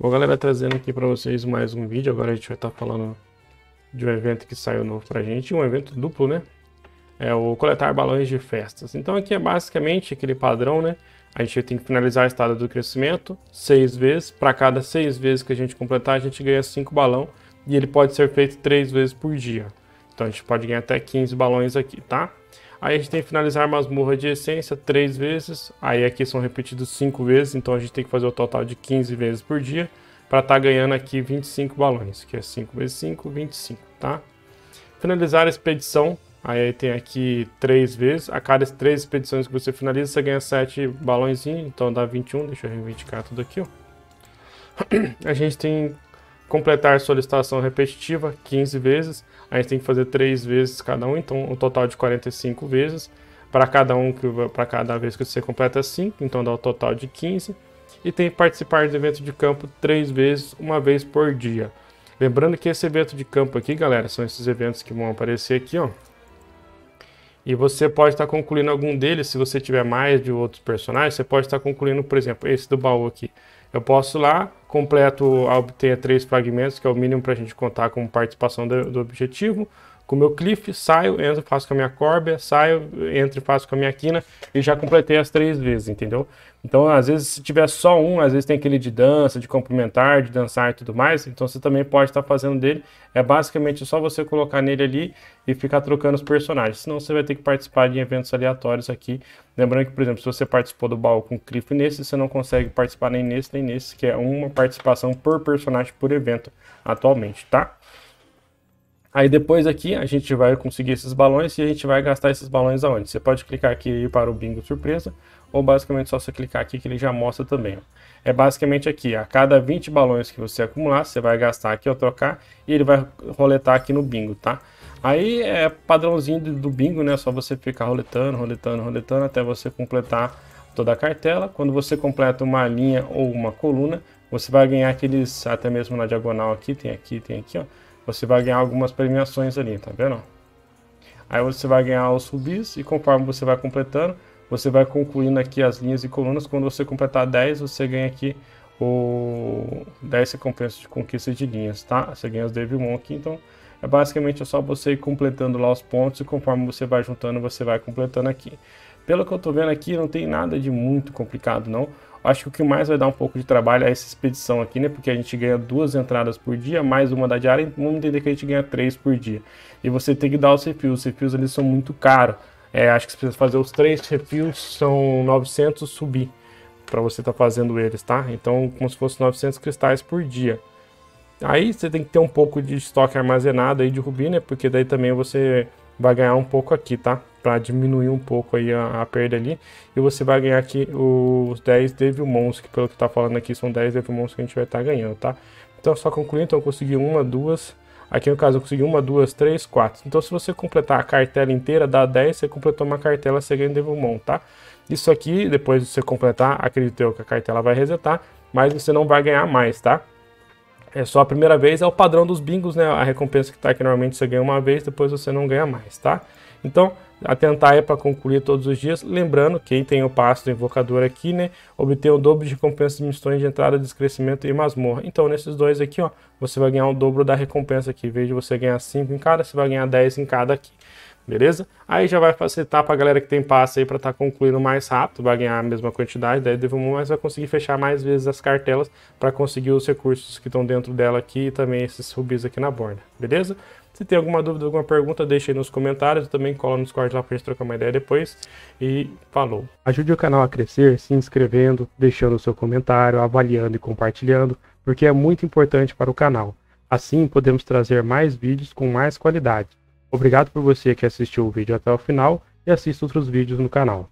Bom, galera, trazendo aqui para vocês mais um vídeo. Agora a gente vai estar tá falando de um evento que saiu novo pra gente, um evento duplo, né? É o coletar balões de festas. Então aqui é basicamente aquele padrão, né? A gente tem que finalizar a estada do crescimento seis vezes. Para cada seis vezes que a gente completar, a gente ganha cinco balão e ele pode ser feito três vezes por dia. Então a gente pode ganhar até 15 balões aqui, tá? Aí a gente tem que finalizar a masmorra de essência três vezes. Aí aqui são repetidos cinco vezes, então a gente tem que fazer o total de 15 vezes por dia para estar tá ganhando aqui 25 balões, que é 5 vezes 5, 25, tá? Finalizar a expedição, aí tem aqui três vezes. A cada três expedições que você finaliza, você ganha 7 balões, então dá 21. Deixa eu reivindicar tudo aqui, ó. A gente tem completar solicitação repetitiva 15 vezes. A gente tem que fazer 3 vezes cada um, então um total de 45 vezes. Para cada um, para cada vez que você completa 5, então dá o um total de 15. E tem que participar do evento de campo 3 vezes, uma vez por dia. Lembrando que esse evento de campo aqui, galera, são esses eventos que vão aparecer aqui, ó. E você pode estar concluindo algum deles, se você tiver mais de outros personagens, você pode estar concluindo, por exemplo, esse do baú aqui. Eu posso lá, completo, obter três fragmentos, que é o mínimo para a gente contar como participação do, do objetivo com o meu cliff, saio, entro, faço com a minha corbia, saio, entro e faço com a minha quina e já completei as três vezes, entendeu? Então, às vezes, se tiver só um, às vezes tem aquele de dança, de complementar, de dançar e tudo mais, então você também pode estar fazendo dele. É basicamente só você colocar nele ali e ficar trocando os personagens, senão você vai ter que participar de eventos aleatórios aqui. Lembrando que, por exemplo, se você participou do baú com cliff nesse, você não consegue participar nem nesse nem nesse, que é uma participação por personagem por evento atualmente, tá? Aí depois aqui a gente vai conseguir esses balões e a gente vai gastar esses balões aonde? Você pode clicar aqui ir para o bingo surpresa, ou basicamente só você clicar aqui que ele já mostra também. Ó. É basicamente aqui, a cada 20 balões que você acumular, você vai gastar aqui ou trocar e ele vai roletar aqui no bingo, tá? Aí é padrãozinho do bingo, né? Só você ficar roletando, roletando, roletando até você completar toda a cartela. Quando você completa uma linha ou uma coluna, você vai ganhar aqueles, até mesmo na diagonal aqui, tem aqui, tem aqui, ó você vai ganhar algumas premiações ali, tá vendo? Aí você vai ganhar os rubis e conforme você vai completando, você vai concluindo aqui as linhas e colunas. Quando você completar 10, você ganha aqui o 10 recompensas de conquista de linhas, tá? Você ganha os Devil Monk, então é basicamente só você ir completando lá os pontos e conforme você vai juntando, você vai completando aqui. Pelo que eu tô vendo aqui, não tem nada de muito complicado não. Acho que o que mais vai dar um pouco de trabalho é essa expedição aqui, né? Porque a gente ganha duas entradas por dia, mais uma da diária, vamos entender que a gente ganha três por dia. E você tem que dar os refis, os refis ali são muito caros. É, acho que você precisa fazer os três refis, são 900 subir para você estar tá fazendo eles, tá? Então, como se fosse 900 cristais por dia. Aí você tem que ter um pouco de estoque armazenado aí de rubi, né? Porque daí também você vai ganhar um pouco aqui, tá? Para diminuir um pouco aí a, a, perda ali. E você vai ganhar aqui os 10 Devil Mons, que pelo que tá falando aqui são 10 Devil Mons que a gente vai estar tá ganhando, tá? Então só concluir, então eu consegui uma, duas... Aqui no caso eu consegui uma, duas, três, quatro. Então se você completar a cartela inteira, dá 10, você completou uma cartela, você ganha Devil Mon, tá? Isso aqui, depois de você completar, acredito eu que a cartela vai resetar, mas você não vai ganhar mais, tá? é só a primeira vez, é o padrão dos bingos, né? A recompensa que tá aqui normalmente você ganha uma vez, depois você não ganha mais, tá? Então, atentar é para concluir todos os dias. Lembrando, quem tem o passo do invocador aqui, né? Obter o dobro de recompensa de missões de entrada, descrescimento e masmorra. Então, nesses dois aqui, ó, você vai ganhar o dobro da recompensa aqui. Em vez de você ganhar 5 em cada, você vai ganhar 10 em cada aqui beleza? Aí já vai facilitar para a galera que tem passe aí para estar tá concluindo mais rápido, vai ganhar a mesma quantidade, daí Devil mas vai conseguir fechar mais vezes as cartelas para conseguir os recursos que estão dentro dela aqui e também esses rubis aqui na borda, beleza? Se tem alguma dúvida, alguma pergunta, deixa aí nos comentários, também cola no Discord lá para gente trocar uma ideia depois e falou! Ajude o canal a crescer se inscrevendo, deixando o seu comentário, avaliando e compartilhando, porque é muito importante para o canal. Assim podemos trazer mais vídeos com mais qualidade. Obrigado por você que assistiu o vídeo até o final e assista outros vídeos no canal.